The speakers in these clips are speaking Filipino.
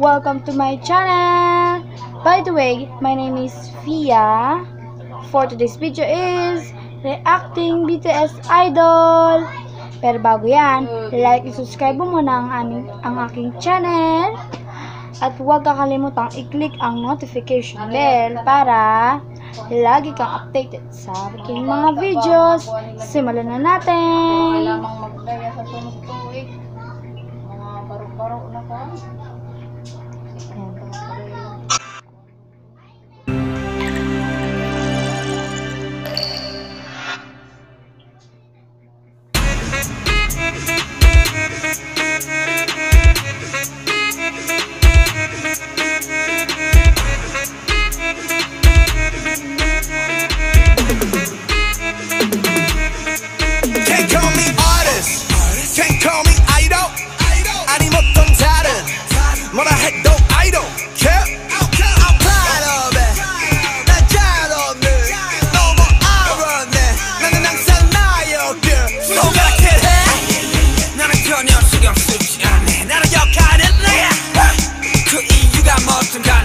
Welcome to my channel! By the way, my name is Fia. For today's video is Reacting BTS Idol. Pero bago yan, like and subscribe mo muna ang, aming, ang aking channel. At huwag kakalimutang i-click ang notification bell para lagi kang updated sa aking mga videos. Simulan na natin! Kailangan magdaya sa tunog-tuig. Eh. Mga baro-baro na ko. 嗯。I'm.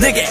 내게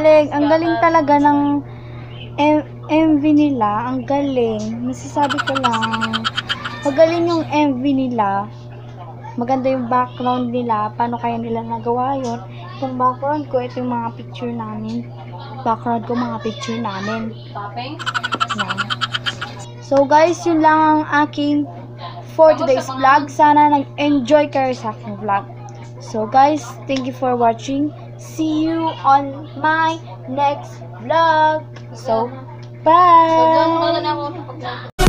galing. Ang galing talaga ng MV nila. Ang galing. Masasabi ko lang. Magaling yung MV nila. Maganda yung background nila. Paano kaya nila nagawa yun. Itong background ko, ito yung mga picture namin. Background ko, mga picture namin. So guys, yun lang ang aking for today's vlog. Sana nag-enjoy kayo sa aking vlog. So guys, thank you for watching. See you on my next vlog. So, bye!